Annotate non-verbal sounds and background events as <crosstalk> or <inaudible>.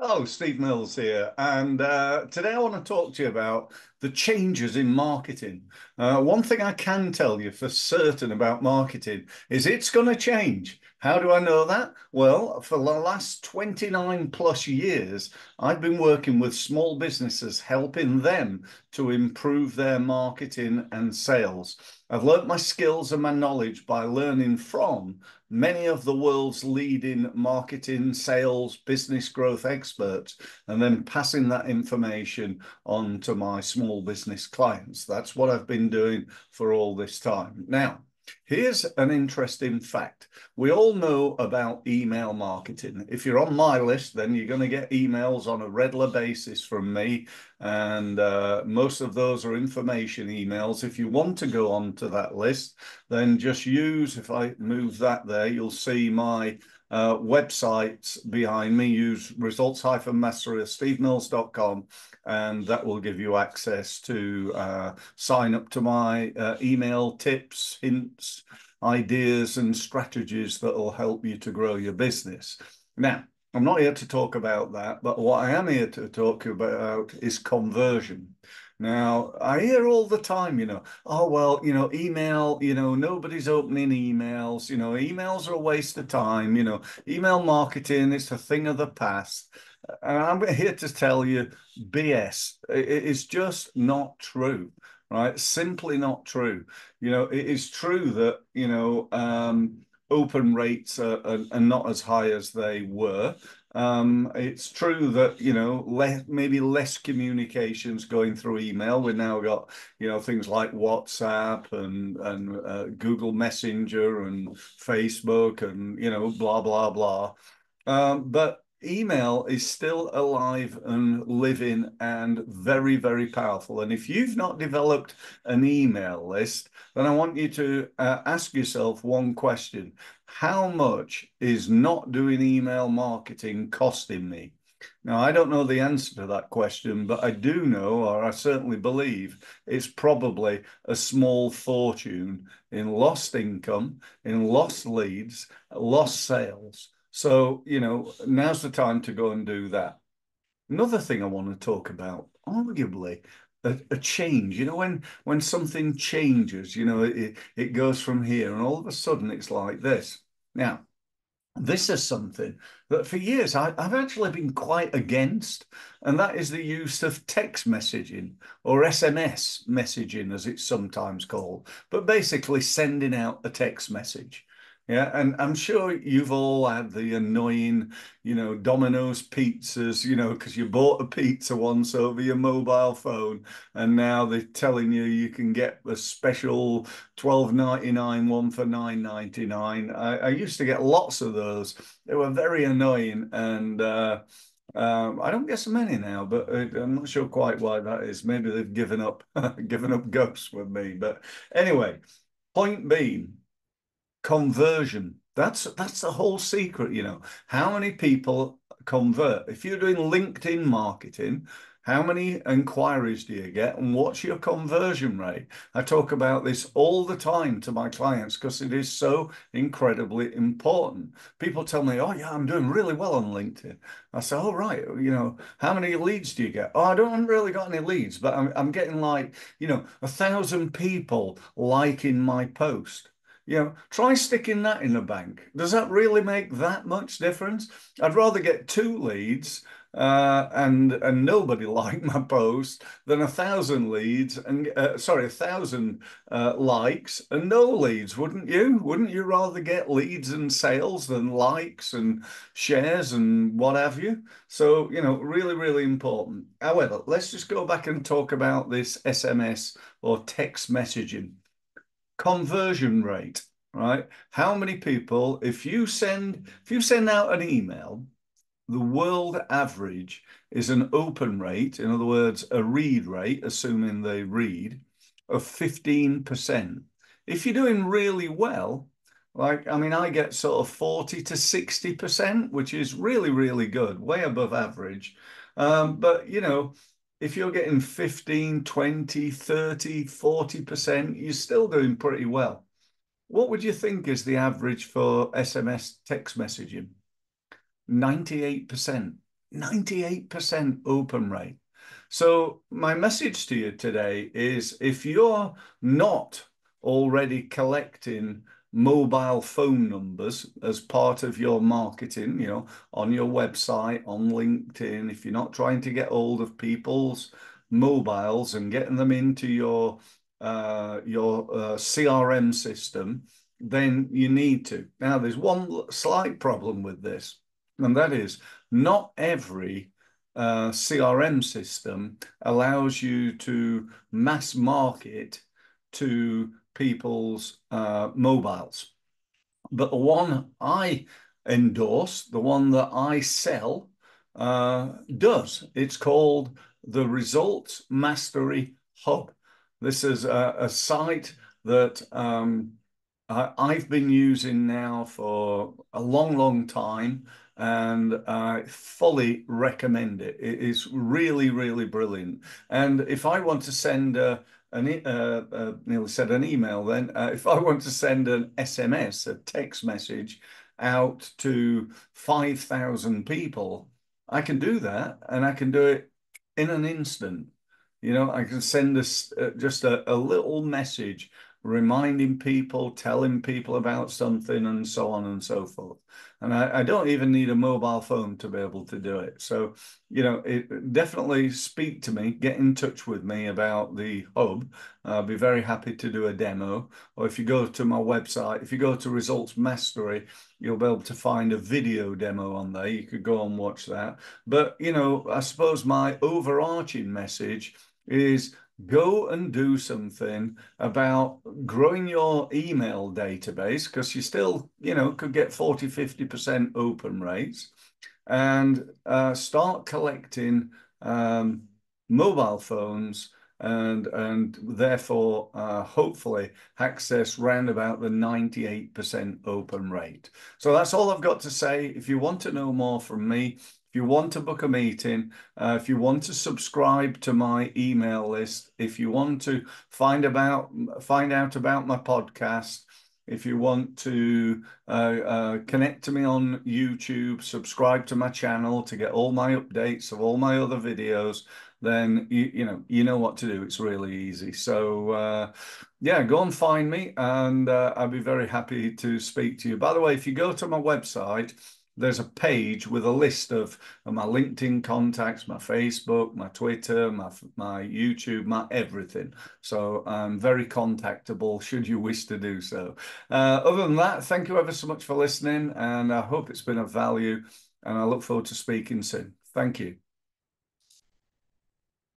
Oh, Steve Mills here. And uh, today I want to talk to you about the changes in marketing. Uh, one thing I can tell you for certain about marketing is it's going to change. How do I know that? Well, for the last 29 plus years, I've been working with small businesses, helping them to improve their marketing and sales. I've learnt my skills and my knowledge by learning from many of the world's leading marketing, sales, business growth experts, and then passing that information on to my small business clients. That's what I've been doing for all this time. Now, Here's an interesting fact. We all know about email marketing. If you're on my list, then you're going to get emails on a regular basis from me. And uh, most of those are information emails. If you want to go on to that list, then just use, if I move that there, you'll see my websites behind me. Use results-mastery of stevemills.com and that will give you access to uh, sign up to my uh, email tips, hints, ideas and strategies that will help you to grow your business. Now, I'm not here to talk about that, but what I am here to talk about is conversion. Now, I hear all the time, you know, oh, well, you know, email, you know, nobody's opening emails, you know, emails are a waste of time, you know, email marketing, it's a thing of the past. And I'm here to tell you BS. It is just not true, right? Simply not true. You know, it is true that, you know, um, open rates are, are, are, not as high as they were. Um, it's true that you know less, maybe less communications going through email. We've now got you know things like WhatsApp and and uh, Google Messenger and Facebook and you know blah blah blah. Um, but email is still alive and living and very, very powerful. And if you've not developed an email list, then I want you to uh, ask yourself one question. How much is not doing email marketing costing me? Now, I don't know the answer to that question, but I do know, or I certainly believe, it's probably a small fortune in lost income, in lost leads, lost sales. So, you know, now's the time to go and do that. Another thing I want to talk about, arguably, a, a, change. You know, when when something changes, you know, it, it goes from here and all of a sudden it's like this. Now, this is something that for years I, have actually been quite against, and that is the use of text messaging or SMS messaging, as it's sometimes called, but basically sending out a text message. Yeah, and I'm sure you've all had the annoying, you know, Domino's pizzas, you know, because you bought a pizza once over your mobile phone, and now they're telling you you can get a special twelve ninety nine one for nine ninety nine. I, I used to get lots of those. They were very annoying, and uh, um, I don't get so many now, but uh, I'm not sure quite why that is. Maybe they've given up, <laughs> given up ghosts with me. But anyway, point being conversion. That's that's the whole secret, you know. How many people convert? If you're doing LinkedIn marketing, how many inquiries do you get and what's your conversion rate? I talk about this all the time to my clients because it is so incredibly important. People tell me, oh, yeah, I'm doing really well on LinkedIn. I say, oh, right, you know, how many leads do you get? Oh, I don't really got any leads, but I'm, I'm getting like, you know, a thousand people liking my post. You know, try sticking that in a bank. Does that really make that much difference? I'd rather get two leads uh, and and nobody <laughs> like my post than a thousand leads and uh, sorry, a thousand uh, likes and no leads, wouldn't you? Wouldn't you rather get leads and sales than likes and shares and what have you? So you know, really, really important. However, let's just go back and talk about this SMS or text messaging conversion rate, right? How many people, if you send if you send out an email, the world average is an open rate, in other words, a read rate, assuming they read, of 15%. If you're doing really well, like, I mean, I get sort of 40 to 60%, which is really, really good, way above average. Um, but, you know, if you're getting 15, 20, 30, 40%, you're still doing pretty well. What would you think is the average for SMS text messaging? 98%. 98% open rate. So my message to you today is if you're not already collecting mobile phone numbers as part of your marketing, you know, on your website, on LinkedIn, if you're not trying to get hold of people's mobiles and getting them into your uh, your uh, CRM system, then you need to. Now, there's one slight problem with this, and that is not every uh, CRM system allows you to mass market to people's uh, mobiles. But the one I endorse, the one that I sell, uh, does. It's called the Results Mastery Hub. This is a, a site that um, I, have been using now for a long, long time and I fully recommend it. It is really, really brilliant. And if I want to send a, an, uh, uh, nearly said an email then, uh, if I want to send an SMS, a text message out to 5,000 people, I can do that and I can do it in an instant. You know, I can send this uh, just a, a little message reminding people, telling people about something, and so on and so forth. And I, I, don't even need a mobile phone to be able to do it. So, you know, it, definitely speak to me, get in touch with me about the hub. I'll be very happy to do a demo. Or if you go to my website, if you go to Results Mastery, you'll be able to find a video demo on there. You could go and watch that. But, you know, I suppose my overarching message is go and do something about growing your email database because you still, you know, could get 40, 50% open rates and uh, start collecting um, mobile phones and and therefore uh, hopefully access round about the 98% open rate. So that's all I've got to say. If you want to know more from me, you want to book a meeting, uh, if you want to subscribe to my email list, if you want to find about find out about my podcast, if you want to uh, uh, connect to me on YouTube, subscribe to my channel to get all my updates of all my other videos, then you, you know you know what to do. It's really easy. So uh, yeah, go and find me, and uh, I'll be very happy to speak to you. By the way, if you go to my website there's a page with a list of, my LinkedIn contacts, my Facebook, my Twitter, my my YouTube, my everything. So I'm very contactable should you wish to do so. Uh, other than that, thank you ever so much for listening, and I hope it's been of value. And I look forward to speaking soon. Thank you.